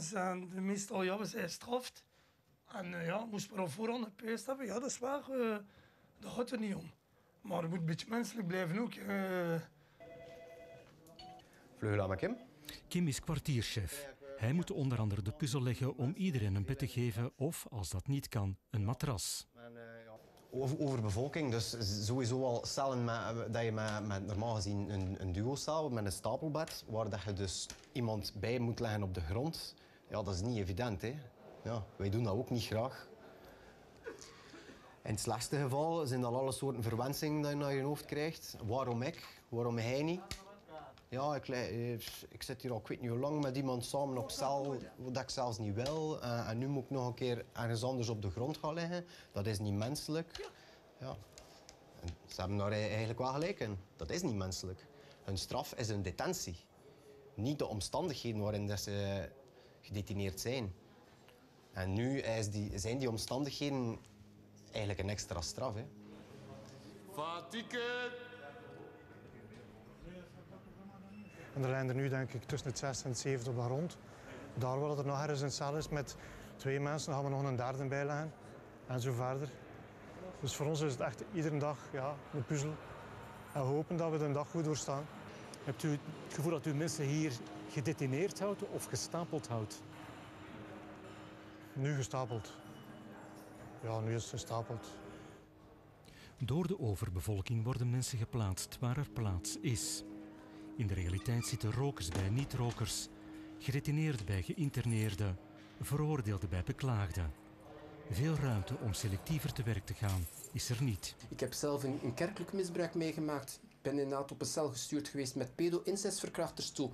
ze zijn de meestal ja, we zijn gestraft. En eh, ja, moest maar op voorhand gepeest hebben. Ja, dat is waar. eh daar gaat het niet om. Maar het moet een beetje menselijk blijven ook. eh. Vleugel aan met Kim. Kim is kwartierchef. Hij moet onder andere de puzzel leggen om iedereen een bed te geven of, als dat niet kan, een matras. Over, over bevolking, dus sowieso al stellen met, dat je met, met normaal gezien een, een duo stelt met een stapelbed, waar dat je dus iemand bij moet leggen op de grond. Ja, dat is niet evident. Hè. Ja, wij doen dat ook niet graag. In het slechtste geval zijn dat alle soorten verwensingen die je naar je hoofd krijgt. Waarom ik? Waarom hij niet? Ja, ik, eh, ik zit hier al ik weet niet hoe lang met iemand samen op cel, wat ik zelfs niet wil. Eh, en nu moet ik nog een keer ergens anders op de grond gaan liggen. Dat is niet menselijk. Ja. En ze hebben daar eigenlijk wel gelijk in. Dat is niet menselijk. Hun straf is een detentie. Niet de omstandigheden waarin dat ze gedetineerd zijn. En nu is die, zijn die omstandigheden eigenlijk een extra straf. Hè. En er zijn er nu denk ik tussen het 6 en het 7 op de grond. Daar waar er nog ergens een cel is met twee mensen, gaan we nog een derde bijleggen. En zo verder. Dus voor ons is het echt iedere dag ja, een puzzel. En hopen dat we de dag goed doorstaan. Hebt u het gevoel dat u mensen hier gedetineerd houdt of gestapeld houdt? Nu gestapeld. Ja, nu is het gestapeld. Door de overbevolking worden mensen geplaatst waar er plaats is. In de realiteit zitten rokers bij niet-rokers, gedetineerden bij geïnterneerden, veroordeelden bij beklaagden. Veel ruimte om selectiever te werk te gaan is er niet. Ik heb zelf een, een kerkelijk misbruik meegemaakt. Ik ben inderdaad op een cel gestuurd geweest met pedo-incestverkrachters toe.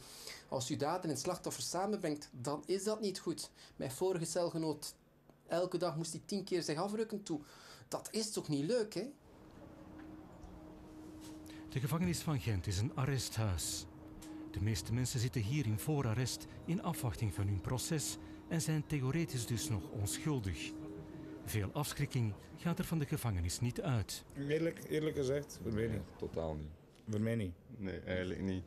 Als u dader en slachtoffer samenbrengt, dan is dat niet goed. Mijn vorige celgenoot, elke dag moest hij tien keer zich afrukken toe. Dat is toch niet leuk, hè? De gevangenis van Gent is een arresthuis. De meeste mensen zitten hier in voorarrest in afwachting van hun proces en zijn theoretisch dus nog onschuldig. Veel afschrikking gaat er van de gevangenis niet uit. Eerlijk, eerlijk gezegd, mij niet. Totaal niet. Voor mij niet. Nee, eigenlijk niet.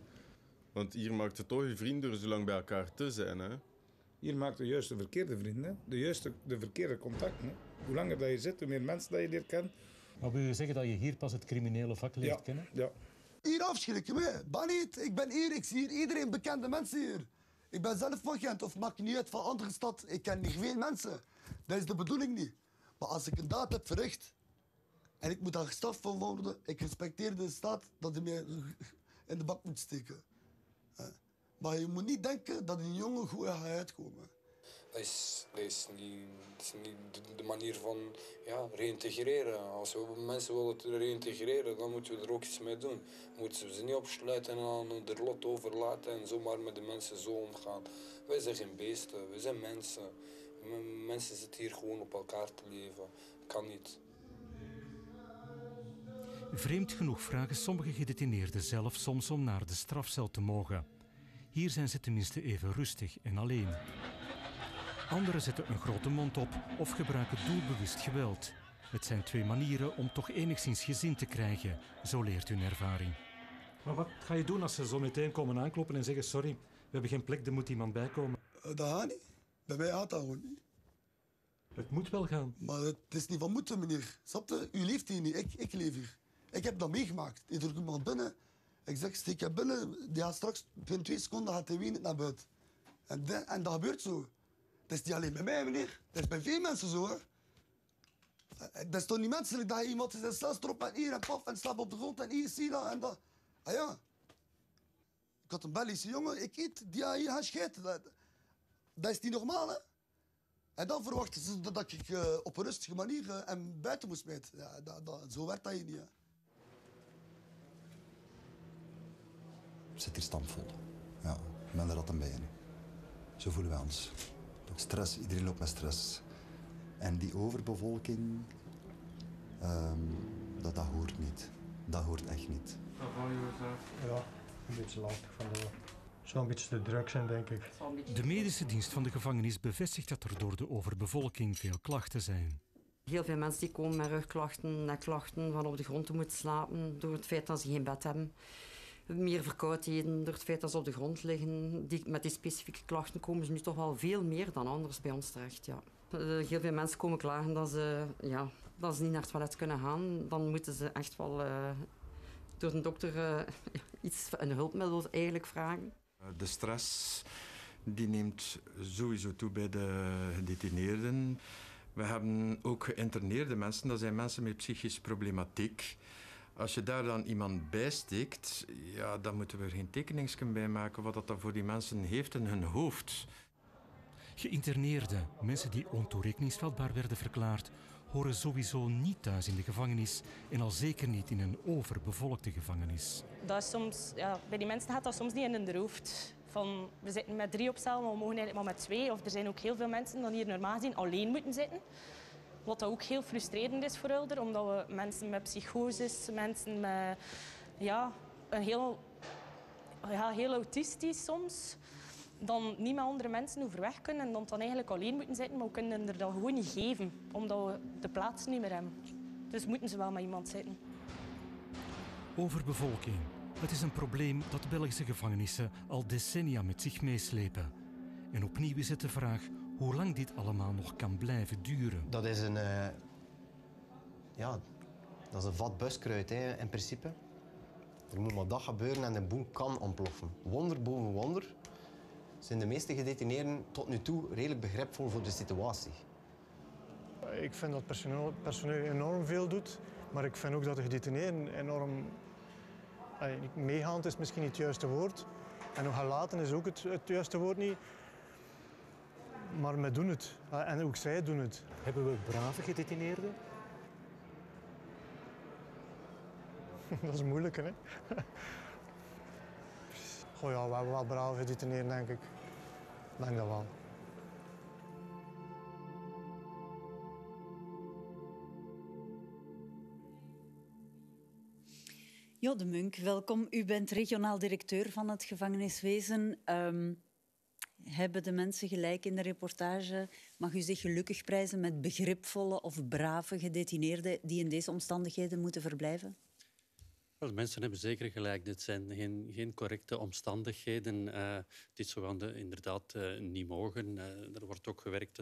Want hier maakt het toch je vrienden door zo lang bij elkaar te zijn. Hè? Hier maakt de juiste verkeerde vrienden, hè. de juiste, de verkeerde contacten. hè. Hoe langer dat je zit, hoe meer mensen dat je leert kennen. Maar wil je zeggen dat je hier pas het criminele vak leert Ja, kennen? ja. Hier afschrikken me. Maar niet. Ik ben hier. Ik zie hier iedereen bekende mensen hier. Ik ben zelf van Gent of maakt niet uit van andere stad. Ik ken niet veel mensen. Dat is de bedoeling niet. Maar als ik een daad heb verricht en ik moet daar gestraft van worden, ik respecteer de staat dat hij mij in de bak moet steken. Maar je moet niet denken dat een jongen goed gaat uitkomen. Dat is, is niet, de, manier van ja, reïntegreren. Als we mensen willen reïntegreren, dan moeten we er ook iets mee doen. Moeten ze niet opsluiten en aan hun lot overlaten en zomaar met de mensen zo omgaan. Wij zijn geen beesten, wij zijn mensen. Mensen zitten hier gewoon op elkaar te leven. Kan niet. Vreemd genoeg vragen sommige gedetineerden zelf soms om naar de strafcel te mogen. Hier zijn ze tenminste even rustig en alleen. Anderen zetten een grote mond op of gebruiken doelbewust geweld. Het zijn twee manieren om toch enigszins gezin te krijgen, zo leert hun ervaring. Maar wat ga je doen als ze zo meteen komen aankloppen en zeggen sorry, we hebben geen plek, er moet iemand bij komen? Eh, Dat gaat niet. Bij mij gaat dat gewoon niet. Het moet wel gaan. Maar het is niet van moeten, meneer. Snap je? U leeft hier niet, ik, ik leef hier. Ik heb dat meegemaakt. Er komt iemand binnen. Ik zeg, steek je binnen. Die gaat straks binnen twee seconden gaat hij wenen naar buiten. En, en dat gebeurt zo. Dat is niet alleen bij mij, meneer. Dat is bij veel mensen zo. Eh, Dat is toch niet menselijk dat je iemand in zijn cel stropt en hier en paf en slaapt op de grond en hier zie je dat en dat. Ah ja. Ik had een Belgische jongen, ik eet, die hier gaat schijten. Dat, dat is niet normaal, hè. En dan verwachten ze dat ik eh, op een rustige manier eh, hem buiten moest smijten. Ja, dat, zo werkt dat hier niet. Hè. Zit hier stampvol. Ja, ik ben er altijd bij. nu. Zo voelen wij ons. Stress, iedereen loopt met stress. En die overbevolking, ehm, dat, dat hoort niet. Dat hoort echt niet. Ja, een beetje lastig van de... Zou een beetje te druk zijn, denk ik. De medische dienst van de gevangenis bevestigt dat er door de overbevolking veel klachten zijn. Heel veel mensen die komen met rugklachten, nekklachten, van op de grond te moeten slapen door het feit dat ze geen bed hebben. Meer verkoudheden door het feit dat ze op de grond liggen. Die, met die specifieke klachten komen ze nu toch wel veel meer dan anders bij ons terecht. Ja. Eh, heel veel mensen komen klagen dat ze, ja, dat ze niet naar het toilet kunnen gaan. Dan moeten ze echt wel uh, door een dokter uh, iets, een hulpmiddel eigenlijk vragen. De stress die neemt sowieso toe bij de gedetineerden. We hebben ook geïnterneerde mensen, dat zijn mensen met psychische problematiek. Als je daar dan iemand bij steekt, ja, dan moeten we er geen tekeningsken bij maken wat dat dan voor die mensen heeft in hun hoofd. Geïnterneerden, mensen die ontoerekeningsvatbaar werden verklaard, horen sowieso niet thuis in de gevangenis en al zeker niet in een overbevolkte gevangenis. Dat soms, ja, bij die mensen gaat dat soms niet in hun hoofd. Van, we zitten met drie op cel, maar we mogen eigenlijk maar met twee. Of er zijn ook heel veel mensen die hier normaal gezien alleen moeten zitten. Wat ook heel frustrerend is voor ouders, omdat we mensen met psychoses, mensen met ja, een heel, ja, heel autistisch soms, dan niet met andere mensen overweg kunnen en dan, dan eigenlijk alleen moeten zitten, maar we kunnen er dat gewoon niet geven, omdat we de plaats niet meer hebben. Dus moeten ze wel met iemand zitten. Overbevolking. Het is een probleem dat Belgische gevangenissen al decennia met zich meeslepen. En opnieuw is het de vraag hoe lang dit allemaal nog kan blijven duren. Dat is een, uh, ja, dat is een vat buskruid hè, in principe. Er moet maar dat gebeuren en de boel kan ontploffen. Wonder boven wonder zijn de meeste gedetineerden tot nu toe redelijk begripvol voor de situatie. Ik vind dat personeel, personeel enorm veel doet, maar ik vind ook dat de gedetineerden enorm... Meegaand is misschien niet het juiste woord. En nog laten is ook het, het juiste woord niet. Maar we doen het. En ook zij doen het. Hebben we brave gedetineerden? dat is moeilijk, hè? Goh ja, we hebben wel brave gedetineerden, denk ik. Ik denk dat wel. Jo de Munk, welkom. U bent regionaal directeur van het gevangeniswezen. Um, hebben de mensen gelijk in de reportage? Mag u zich gelukkig prijzen met begripvolle of brave gedetineerden die in deze omstandigheden moeten verblijven? De mensen hebben zeker gelijk. Dit zijn geen, geen correcte omstandigheden. Uh, dit zou inderdaad uh, niet mogen. Uh, er wordt ook gewerkt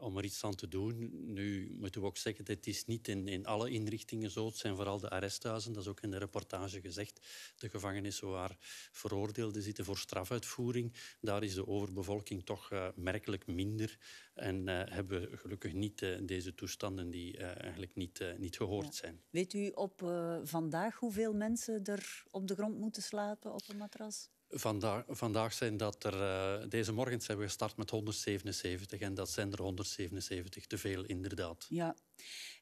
om er iets aan te doen. Nu moeten we ook zeggen, dat het is niet in, in alle inrichtingen zo. Het zijn vooral de arresthuizen, dat is ook in de reportage gezegd. De gevangenissen waar veroordeelden zitten voor strafuitvoering. Daar is de overbevolking toch uh, merkelijk minder. En uh, hebben we gelukkig niet uh, deze toestanden die eigenlijk niet, niet gehoord ja. zijn. Weet u op vandaag hoeveel mensen er op de grond moeten slapen op een matras? Vandaag, vandaag zijn dat er... Uh, deze morgen zijn we gestart met 177 en dat zijn er 177 te veel, inderdaad. Ja.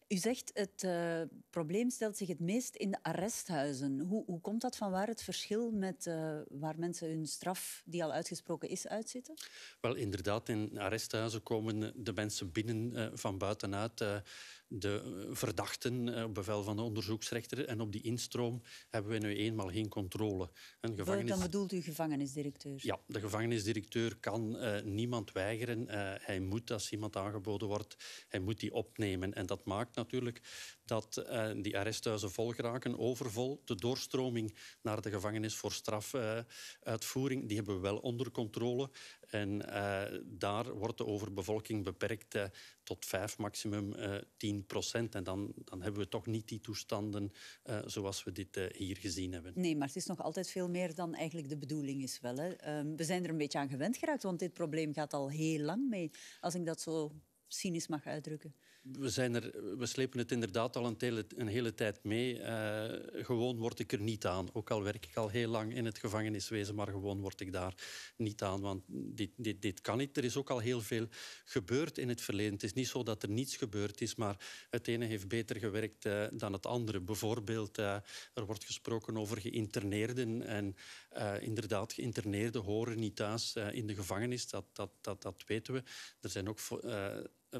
U zegt het uh, probleem stelt zich het meest in de arresthuizen. Hoe, hoe komt dat? Van waar het verschil met uh, waar mensen hun straf, die al uitgesproken is, uitzitten? Wel, inderdaad, in arresthuizen komen de mensen binnen uh, van buitenuit de verdachten op bevel van de onderzoeksrechter. En op die instroom hebben we nu eenmaal geen controle. Een gevangenis... Dan bedoelt u gevangenisdirecteur? Ja, de gevangenisdirecteur kan niemand weigeren. Hij moet, als iemand aangeboden wordt, hij moet die opnemen. En dat maakt natuurlijk dat uh, die arresthuizen vol geraken, overvol. De doorstroming naar de gevangenis voor strafuitvoering, die hebben we wel onder controle. En uh, daar wordt de overbevolking beperkt uh, tot 5, maximum uh, 10 procent. En dan, dan hebben we toch niet die toestanden zoals we dit hier gezien hebben. Nee, maar het is nog altijd veel meer dan eigenlijk de bedoeling is wel. Hè. Ehm, we zijn er een beetje aan gewend geraakt, want dit probleem gaat al heel lang mee. Als ik dat zo cynisch mag uitdrukken we, zijn er, we slepen het inderdaad al een hele, een hele tijd mee. Uh, gewoon word ik er niet aan. Ook al werk ik al heel lang in het gevangeniswezen, maar gewoon word ik daar niet aan. Want dit, dit, dit kan niet. Er is ook al heel veel gebeurd in het verleden. Het is niet zo dat er niets gebeurd is, maar het ene heeft beter gewerkt uh, dan het andere. Bijvoorbeeld, uh, er wordt gesproken over geïnterneerden. En inderdaad, geïnterneerden horen niet thuis in de gevangenis. Dat, dat, dat, dat weten we. Er zijn ook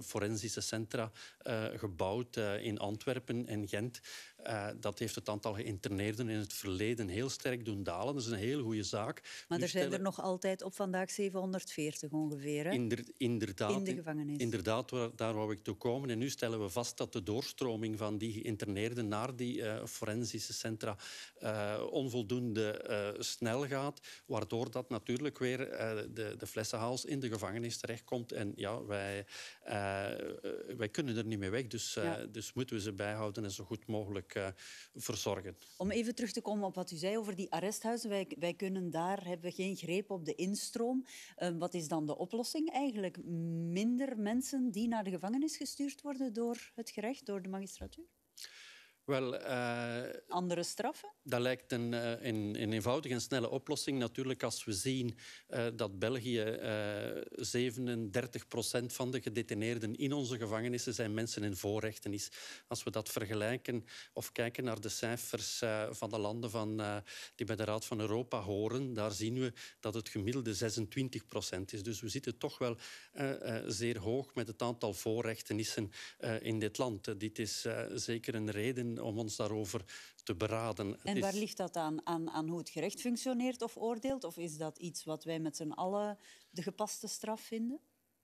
forensische centra uh, gebouwd uh, in Antwerpen en Gent. Uh, dat heeft het aantal geïnterneerden in het verleden heel sterk doen dalen. Dat is een heel goede zaak. Maar nu er zijn stellen... er nog altijd op vandaag 740 ongeveer. Hè? Inder, inderdaad. In de gevangenis. Inderdaad, waar, daar wou ik toe komen. En nu stellen we vast dat de doorstroming van die geïnterneerden naar die forensische centra onvoldoende snel gaat. Waardoor dat natuurlijk weer de, de flessenhals in de gevangenis terechtkomt. En ja, wij wij kunnen er niet mee weg, dus, ja. dus moeten we ze bijhouden en zo goed mogelijk verzorgen. Om even terug te komen op wat u zei over die arresthuizen. Wij, wij kunnen daar, hebben we geen greep op de instroom. wat is dan de oplossing eigenlijk? Minder mensen die naar de gevangenis gestuurd worden door het gerecht, door de magistratuur? Wel, uh, Andere straffen? Dat lijkt een, uh, een, een, eenvoudige en snelle oplossing. Natuurlijk, als we zien uh, dat België 37 procent van de gedetineerden in onze gevangenissen zijn mensen in voorrechten is. Als we dat vergelijken of kijken naar de cijfers van de landen van, die bij de Raad van Europa horen, daar zien we dat het gemiddelde 26 procent is. Dus we zitten toch wel zeer hoog met het aantal voorrechtenissen in dit land. dit is zeker een reden om ons daarover te beraden. En waar ligt dat aan? aan? Aan hoe het gerecht functioneert of oordeelt? Of is dat iets wat wij met z'n allen de gepaste straf vinden?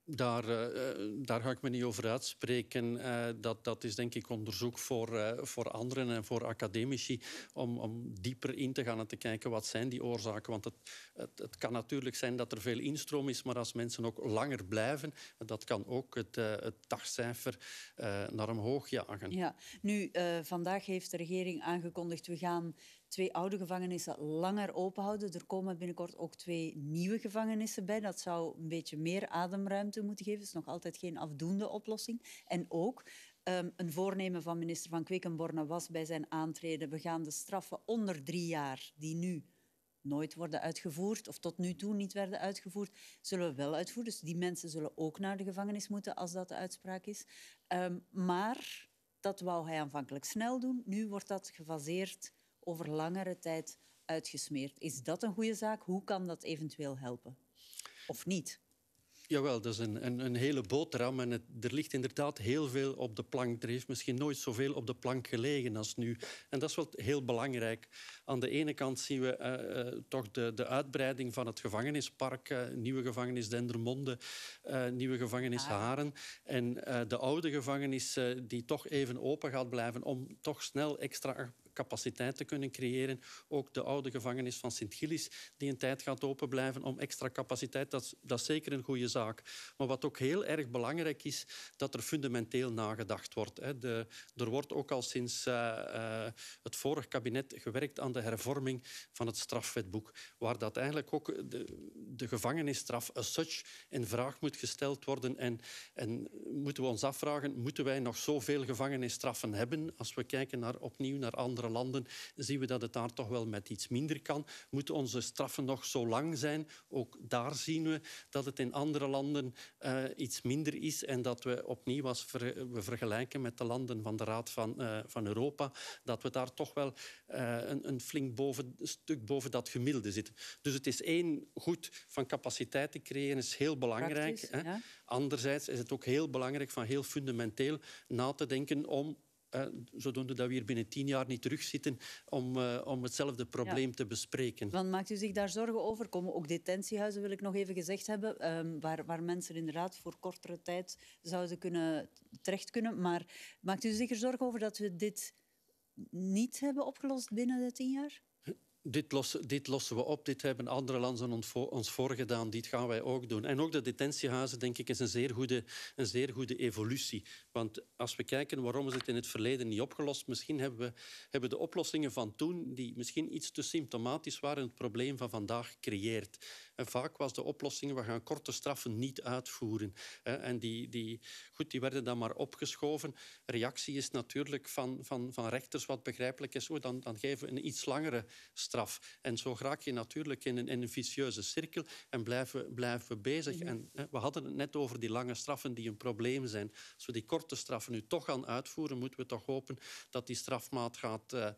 Daar, uh, daar ga ik me niet over uitspreken. Uh, dat, dat is denk ik onderzoek voor, voor anderen en voor academici om, om dieper in te gaan en te kijken wat zijn die oorzaken. Want het, het, het, kan natuurlijk zijn dat er veel instroom is, maar als mensen ook langer blijven, dat kan ook het, het dagcijfer naar omhoog jagen. Ja, nu, vandaag heeft de regering aangekondigd we gaan twee oude gevangenissen langer openhouden. Er komen binnenkort ook twee nieuwe gevangenissen bij. Dat zou een beetje meer ademruimte moeten geven. Dat is nog altijd geen afdoende oplossing. En ook um, een voornemen van minister Van Quickenborne was bij zijn aantreden... we gaan de straffen onder drie jaar, die nu nooit worden uitgevoerd of tot nu toe niet werden uitgevoerd, zullen we wel uitvoeren. Dus die mensen zullen ook naar de gevangenis moeten als dat de uitspraak is. Um, maar dat wou hij aanvankelijk snel doen. Nu wordt dat gefaseerd over langere tijd uitgesmeerd. Is dat een goede zaak? Hoe kan dat eventueel helpen? Of niet? Jawel, dat is een, een, een hele boterham en het, er ligt inderdaad heel veel op de plank. Er heeft misschien nooit zoveel op de plank gelegen als nu. En dat is wel heel belangrijk. Aan de ene kant zien we uh, uh, toch de, de uitbreiding van het gevangenispark. Uh, nieuwe gevangenis Dendermonde, nieuwe gevangenis Haren. En de oude gevangenis die toch even open gaat blijven om toch snel extra capaciteit te kunnen creëren. Ook de oude gevangenis van Sint-Gillis, die een tijd gaat open blijven om extra capaciteit. Dat dat is zeker een goede zaak. Maar wat ook heel erg belangrijk is, dat er fundamenteel nagedacht wordt. Hè. De, er wordt ook al sinds uh, uh, het vorige kabinet gewerkt aan de hervorming van het strafwetboek, waar dat eigenlijk ook de, de gevangenisstraf as such in vraag moet gesteld worden. En, en moeten we ons afvragen, moeten wij nog zoveel gevangenisstraffen hebben als we kijken naar, opnieuw naar andere landen zien we dat het daar toch wel met iets minder kan. Moeten onze straffen nog zo lang zijn? Ook daar zien we dat het in andere landen uh, iets minder is en dat we opnieuw, als ver, we vergelijken met de landen van de Raad van, uh, van Europa, dat we daar toch wel uh, een, een, flink boven, stuk boven dat gemiddelde zitten. Dus het is één goed van capaciteit te creëren, is heel belangrijk. Praktisch, hè? Ja. Anderzijds is het ook heel belangrijk van heel fundamenteel na te denken om uh, zodoende dat we hier binnen tien jaar niet terugzitten om, uh, om hetzelfde probleem ja. te bespreken. Want maakt u zich daar zorgen over? Komen ook detentiehuizen, wil ik nog even gezegd hebben, um, waar, waar mensen inderdaad voor kortere tijd zouden kunnen, terecht kunnen. Maar maakt u zich er zorgen over dat we dit niet hebben opgelost binnen de tien jaar? Dit, dit lossen we op, dit hebben andere landen ons voorgedaan, dit gaan wij ook doen. En ook de detentiehuizen, denk ik, is een zeer goede, een zeer goede evolutie. Want als we kijken waarom is het in het verleden niet opgelost, misschien hebben we hebben de oplossingen van toen, die misschien iets te symptomatisch waren, het probleem van vandaag gecreëerd. En vaak was de oplossing, we gaan korte straffen niet uitvoeren. En die, die, goed, die werden dan maar opgeschoven. Reactie is natuurlijk van, van, van rechters, wat begrijpelijk is, dan, dan geven we een iets langere straf. En zo raak je natuurlijk in een, in een vicieuze cirkel en blijven, blijven we bezig. -hmm. En we hadden het net over die lange straffen die een probleem zijn. Als we die korte straffen nu toch gaan uitvoeren, moeten we toch hopen dat die strafmaat gaat uh,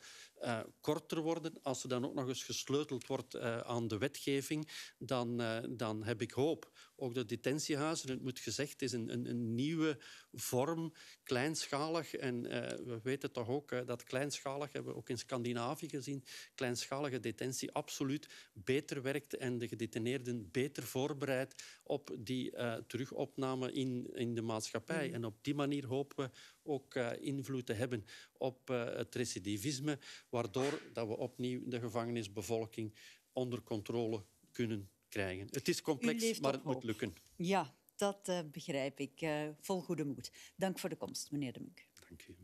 uh, korter worden. Als er dan ook nog eens gesleuteld wordt uh, aan de wetgeving, dan, uh, dan heb ik hoop ook de detentiehuizen. Het moet gezegd, is een, een, een nieuwe vorm, kleinschalig. En eh, we weten toch ook uh, dat kleinschalig, hebben we ook in Scandinavië gezien, kleinschalige detentie absoluut beter werkt en de gedetineerden beter voorbereidt op die uh, terugopname in, in de maatschappij. Mm. En op die manier hopen we ook invloed te hebben op het recidivisme, waardoor dat we opnieuw de gevangenisbevolking onder controle kunnen krijgen. Het is complex, maar het moet lukken. Ja, dat uh, begrijp ik. Uh, vol goede moed. Dank voor de komst, meneer De Munk. Dank u.